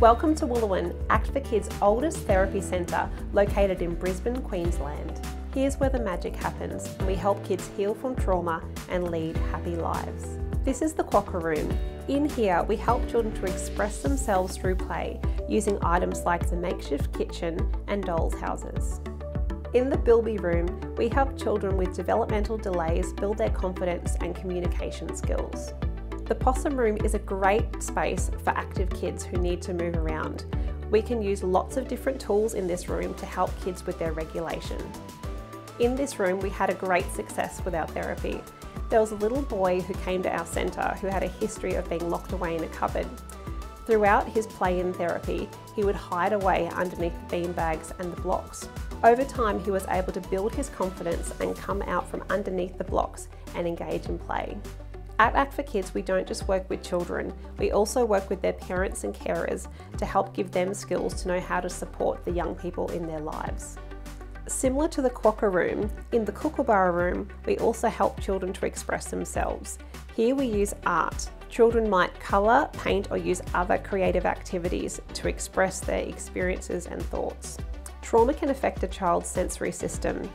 Welcome to Wooloowin, Act for Kids' oldest therapy centre located in Brisbane, Queensland. Here's where the magic happens and we help kids heal from trauma and lead happy lives. This is the Quokka Room. In here, we help children to express themselves through play using items like the makeshift kitchen and dolls' houses. In the Bilby Room, we help children with developmental delays build their confidence and communication skills. The Possum Room is a great space for active kids who need to move around. We can use lots of different tools in this room to help kids with their regulation. In this room, we had a great success with our therapy. There was a little boy who came to our centre who had a history of being locked away in a cupboard. Throughout his play in therapy, he would hide away underneath the bean bags and the blocks. Over time, he was able to build his confidence and come out from underneath the blocks and engage in play. At Act for Kids, we don't just work with children, we also work with their parents and carers to help give them skills to know how to support the young people in their lives. Similar to the Quokka room, in the Kookaburra room, we also help children to express themselves. Here we use art. Children might colour, paint or use other creative activities to express their experiences and thoughts. Trauma can affect a child's sensory system.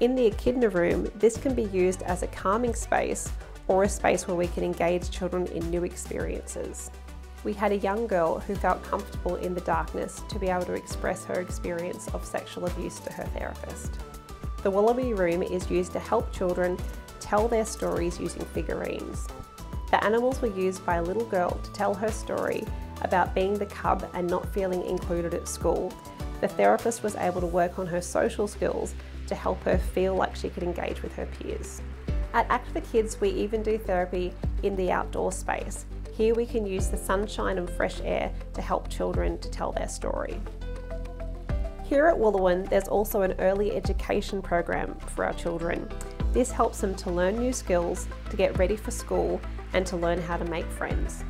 In the echidna room, this can be used as a calming space or a space where we can engage children in new experiences. We had a young girl who felt comfortable in the darkness to be able to express her experience of sexual abuse to her therapist. The Wallaby Room is used to help children tell their stories using figurines. The animals were used by a little girl to tell her story about being the cub and not feeling included at school. The therapist was able to work on her social skills to help her feel like she could engage with her peers. At Act for Kids, we even do therapy in the outdoor space. Here we can use the sunshine and fresh air to help children to tell their story. Here at Wooloowin, there's also an early education program for our children. This helps them to learn new skills, to get ready for school, and to learn how to make friends.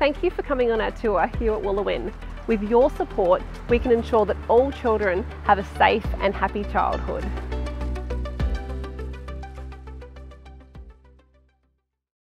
Thank you for coming on our tour here at Wooloowin. With your support, we can ensure that all children have a safe and happy childhood.